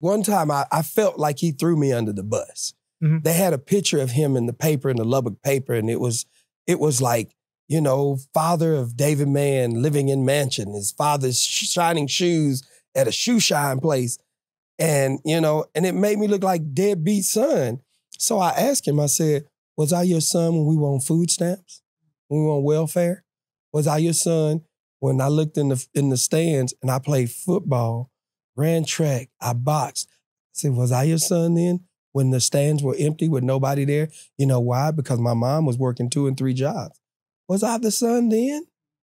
one time I, I felt like he threw me under the bus. Mhm. They had a picture of him in the paper, in the Lubbock paper, and it was it was like, you know, father of David Mann living in mansion, his father's sh- shining shoes at a shoe shine place. And, you know, and it made me look like deadbeat son. So I asked him, I said, Was I your son when we were on food stamps? When we were on welfare? Was I your son when I looked in the in the stands and I played football, ran track, I boxed? I said, Was I your son then? When the stands were empty with nobody there? You know why? Because my mom was working two and three jobs. Was I the son then?